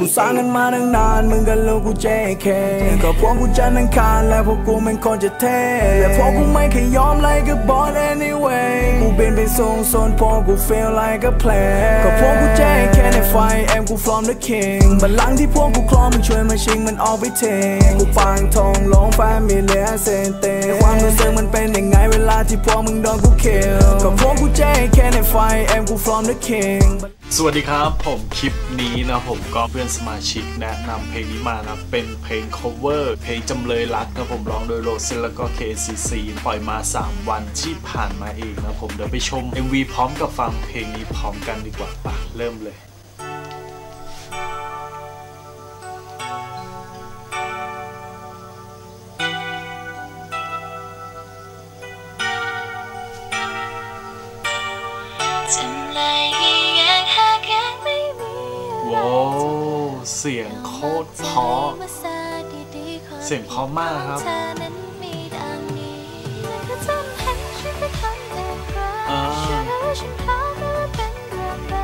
กูสร้างกันมาตั้งนานมึงกับลูกกู JK ก็พวกกูจันทร์อังคารและพวกกูเป็นคนจะเท่และพวกกูไม่เคยยอมไล่กับบอส anyway กูเบินไปสูงโซนพอกู feel like a play ก็พวกกู JK ในไฟแอมกู from the king บัลลังก์ที่พวกกูคลองมึงช่วยมาชิงมันออกไปเทงกูปังทองลงแฟมิเลียเซนเตความรู้สึกมันเป็นยังไงเวลาที่พวกมึงโดนกู kill ก็พวกกู JK ในไฟแอมกู from the king สวัสดีครับ ผมคลิปนี้นะผมก็เพื่อนสมาชิกแนะนำเพลงนี้มานะเป็นเพลง cover เพลงจำเลยรักนะผมร้องโดยโรเซนแล้วก็ KCC ปล่อยมา 3 วันที่ผ่านมาเองนะผมเดี๋ยวไปชม MV พร้อมกับฟังเพลงนี้พร้อมกันดีกว่าปะเริ่มเลย เสียงโคตรเพราะเสียงเพราะมากครับเอ็มไม่ว่าเป็นเรื่องไร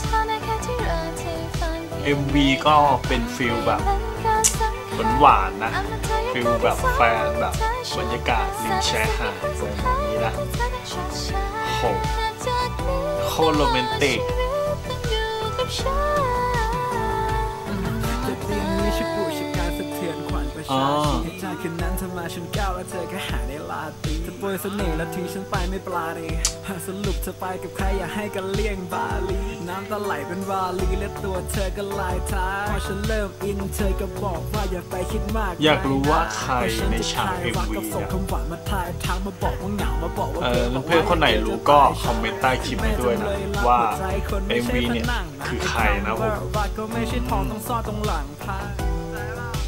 เท่านั้นแค่ที่เราเธอฟังอยู่ MV ก็เป็น feel แบบหวานๆนะ feel แบบแฟนแบบบรรยากาศริมชายหาดอะไรแบบนี้นะโหโคตรโรแมนติก อมาฉันก้าวแล้วเธอก็หาได้ลาตีเธอป่วยเสน่ห์แล้วทิ้งฉันไปไม่ปลาดีสรุปเธอไปกับใครอย่าให้กันเลี่ยงบาลีน้ำตาไหลเป็นวาลีและตัวเธอก็ลายท้ายพอฉันเริ่มอินเธอก็บอกว่าอย่าไปคิดมากอยากรู้ว่าใครในฉากพระฉันจะทยรัก MV ก็ส่งอะคำหวานมาทายทางมาบอกว่าเหงามาบอกว่าเออเพื่อนๆคนไหนรู้ก็คอมเมนต์ใต้คลิปให้ด้วยนะว่า MV เนี่ยคือใครนะผม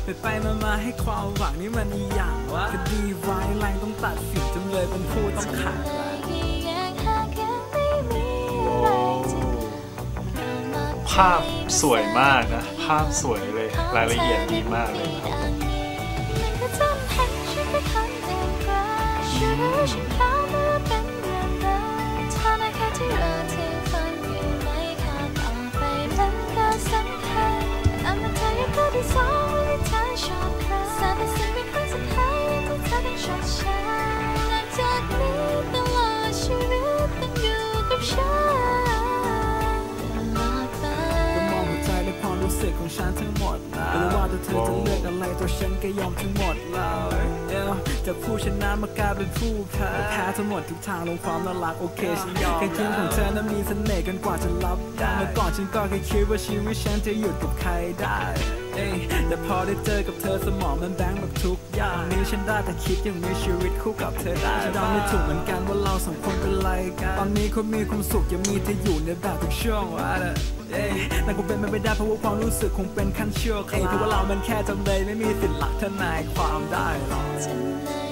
รักก็ไม่ใช่ทองต้องซ่อนตรงหลังพาไปไปมามาให้ความหวังนี่มันอีหยังวะคดีร้ายแรงต้องตัดสินจำเลยเป็นผู้ต้องขังภาพสวยมากนะ ภาพสวยเลย รายละเอียดดีมากเลย ทั้งหมดแล้วไม่ว่าตัวเธอจะเลือกอะไรตัวฉันก็ยอมทั้งหมดแล้วจะผู้ชนะมากลายเป็นผู้แพ้แพ้ทั้งหมดทุกทางลงความน่ารักโอเคฉันยอมแค่คิ้วของเธอนั้นมีเสน่ห์กันกว่าจะรับได้เมื่อก่อนฉันก็แค่คิดว่าชีวิตฉันจะหยุดกับใครได้ เอ้แต่พอได้เจอกับเธอสมองมันแบงแบบทุกอย่างนี้ฉันได้แต่คิดยังมีชีวิตคู่กับเธอได้ฉันเดาไม่ถูกเหมือนกันว่าเราสองคนเป็นไรกันตอนนี้คนมีความสุขยังมีเธออยู่ในแบบทุกช่วงวันเอ้ยนั่นคงเป็นไปไม่ได้เพราะว่าความรู้สึกคงเป็นขั้นเชื่อคราเพราะว่าเรามันแค่จำเลยไม่มีสิทธิ์หลักทนายความได้หรอก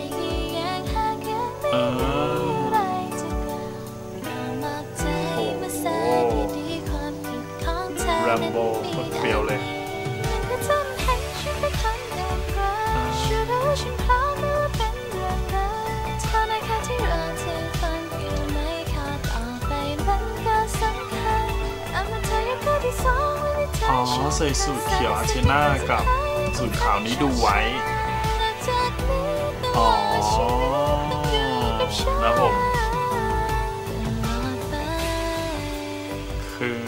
อ๋อ ใส่สูทเขียวอาเทน่ากับสูทขาวนี้ดูไว้ อ๋อนะผม คือ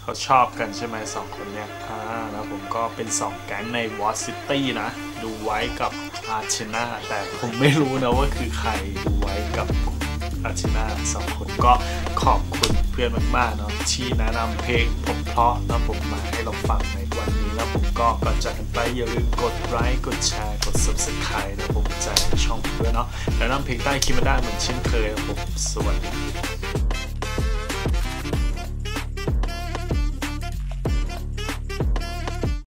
เขาชอบกันใช่ไหมสองคนเนี่ย อ่า แล้วผมก็เป็นสองแก๊งในวอตซิตี้นะ ดูไว้กับอาร์เชนาแต่ผมไม่รู้นะว่าคือใคร ดูไว้กับ อาชินาสองคนก็ขอบคุณเพื่อนมากๆเนาะที่แนะนำเพลงผมเพราะนะผมมาให้เราฟังในวันนี้แล้วผมก็ก่อนจากกันไปอย่าลืมกดไลค์กดแชร์กด subscribe นะผมใจช่องผมด้วยเนาะแล้วนำเพลงใต้คลิปมาได้เหมือนเช่นเคยนะผมสวัสดี